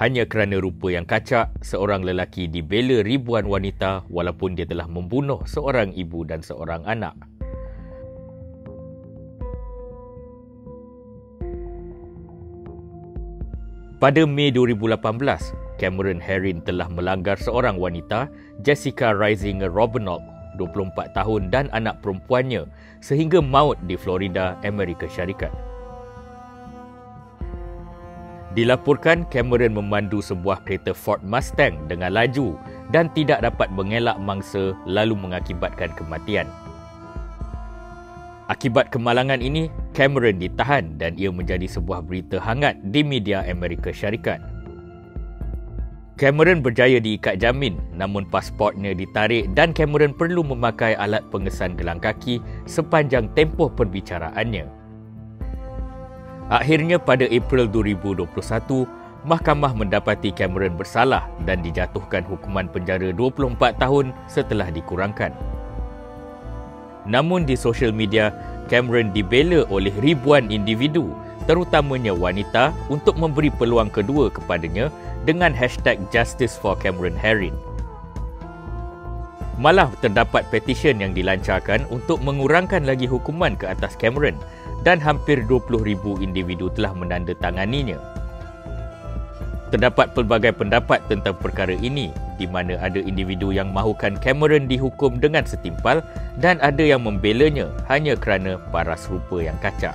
Hanya kerana rupa yang kacak, seorang lelaki dibela ribuan wanita walaupun dia telah membunuh seorang ibu dan seorang anak. Pada Mei 2018, Cameron Herrin telah melanggar seorang wanita, Jessica Risinger Robinall, 24 tahun dan anak perempuannya sehingga maut di Florida, Amerika Syarikat. Dilaporkan Cameron memandu sebuah kereta Ford Mustang dengan laju dan tidak dapat mengelak mangsa lalu mengakibatkan kematian. Akibat kemalangan ini, Cameron ditahan dan ia menjadi sebuah berita hangat di media Amerika Syarikat. Cameron berjaya diikat jamin namun pasportnya ditarik dan Cameron perlu memakai alat pengesan gelang kaki sepanjang tempoh perbicaraannya. Akhirnya pada April 2021, mahkamah mendapati Cameron bersalah dan dijatuhkan hukuman penjara 24 tahun setelah dikurangkan. Namun di sosial media, Cameron dibela oleh ribuan individu, terutamanya wanita untuk memberi peluang kedua kepadanya dengan hashtag Justice for Cameron Herring. Malah terdapat petisyen yang dilancarkan untuk mengurangkan lagi hukuman ke atas Cameron dan hampir 20,000 individu telah menandatanganinya. Terdapat pelbagai pendapat tentang perkara ini di mana ada individu yang mahukan Cameron dihukum dengan setimpal dan ada yang membelanya hanya kerana paras rupa yang kacak.